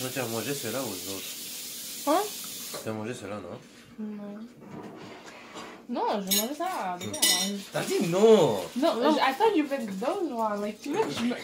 Non, tu as mangé cela ou l'autre Hein? Tu as mangé cela, non? Non. Non, j'ai mangé ça. T'as dit non Non, I thought you meant those ones. Like, tu veux que je me...